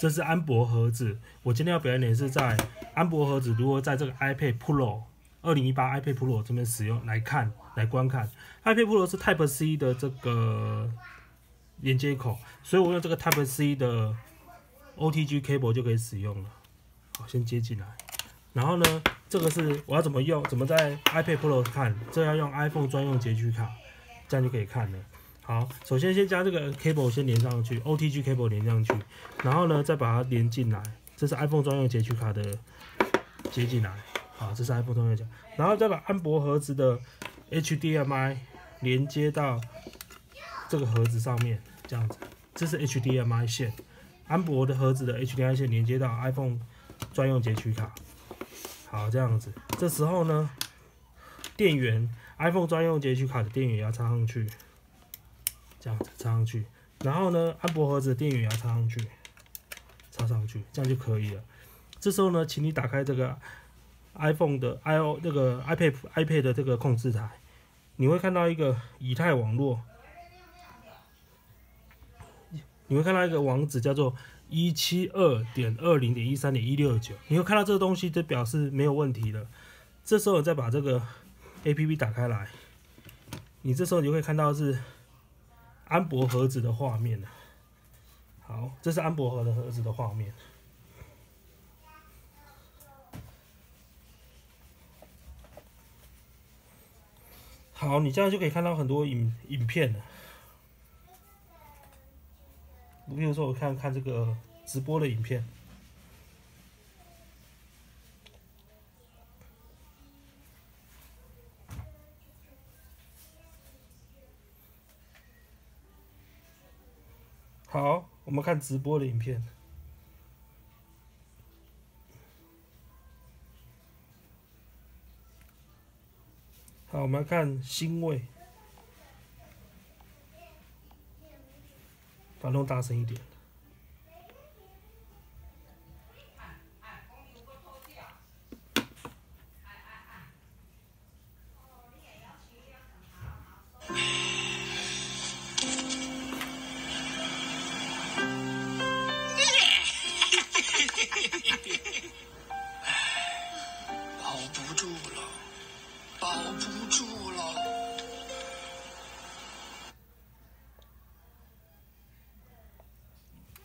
这是安博盒子。我今天要表演的是在安博盒子如何在这个 iPad Pro 二零一八 iPad Pro 这边使用来看来观看。iPad Pro 是 Type C 的这个连接口，所以我用这个 Type C 的 OTG cable 就可以使用了。好，先接进来。然后呢，这个是我要怎么用？怎么在 iPad Pro 看？这要用 iPhone 专用截取卡，这样就可以看了。好，首先先将这个 cable 先连上去，OTG cable 连上去，然后呢再把它连进来，这是 iPhone 专用截取卡的接进来。好，这是 iPhone 专用夹，然后再把安博盒子的 HDMI 连接到这个盒子上面，这样子，这是 HDMI 线，安博的盒子的 HDMI 线连接到 iPhone 专用截取卡。好，这样子，这时候呢，电源 iPhone 专用截取卡的电源要插上去，这样子插上去，然后呢，安博盒子的电源也要插上去，插上去，这样就可以了。这时候呢，请你打开这个 iPhone 的 iO 那个 iPad iPad 的这个控制台，你会看到一个以太网络，你会看到一个网址叫做。一七二点二零点一三点一六九，你会看到这个东西，就表示没有问题的。这时候再把这个 A P P 打开来，你这时候你会看到是安博盒子的画面呢。好，这是安博盒的盒子的画面。好，你这样就可以看到很多影影片了。比如说，我看看这个直播的影片。好，我们看直播的影片。好，我们来看欣慰。把弄大声一点。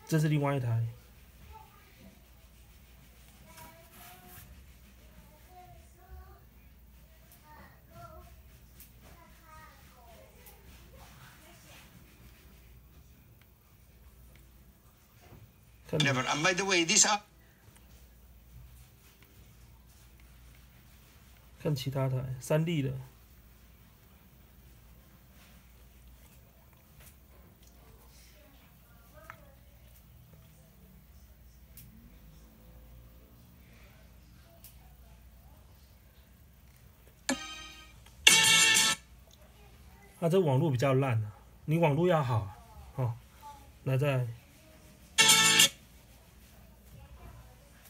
这是另外一台，看 Never. And by the way, this are 看其他台，三 D 的。啊，这网络比较烂啊，你网络要好，哦，那在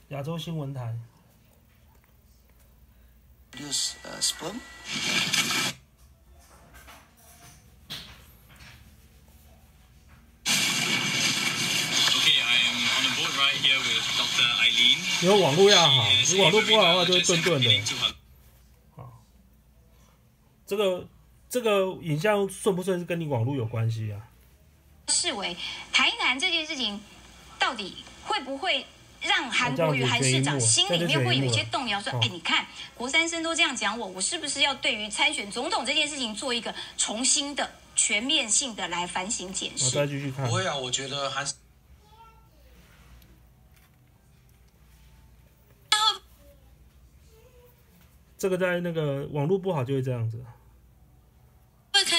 亚洲新闻台。因为网络要好，你网络不好的话就会顿顿的。好，这个这个影像顺不顺是跟你网络有关系啊。视为台南这件事情到底会不会让韩国瑜韩市长心里面会有一些动摇？说，哦哎，你看国三生都这样讲我，我是不是要对于参选总统这件事情做一个重新的全面性的来反省检我？再继续看不，会啊，我觉得还是这个在那个网络不好就会这样子。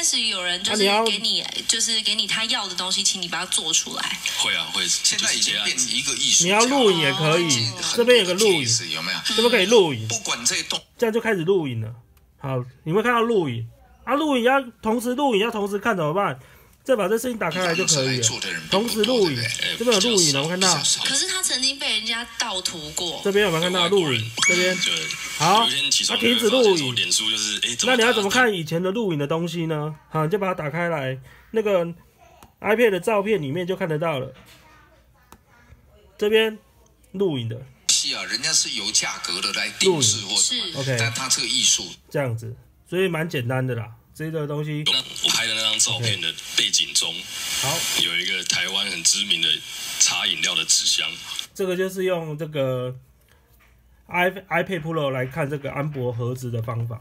会开始有人就是啊你要给你，就是给你他要的东西，请你把它做出来。会啊会，现在已经变成一个艺术你要录影也可以，这边有个录影，有没有？这边可以录影，不管这栋这样就开始录影了。好，你会看到录影啊，录影要同时录影，要同时看怎么办？再把这声音打开来就可以了。同时录影，这边有录影了，我看到。可是他曾经被人家盗图过。这边有没有看到？录影？这边。对，好。有一天起床啊停止录影。那你要怎么看以前的录影的东西呢？好，你就把它打开来，那个 iPad 的照片里面就看得到了。这边录影的。是啊，人家是有价格的来定制或什么，是。OK 但他这个艺术。这样子，所以蛮简单的啦。这个东西我拍的那张照片的背景中好，有一个台湾很知名的茶饮料的纸箱，这个就是用这个 i iPad Pro 来看这个安博盒子的方法。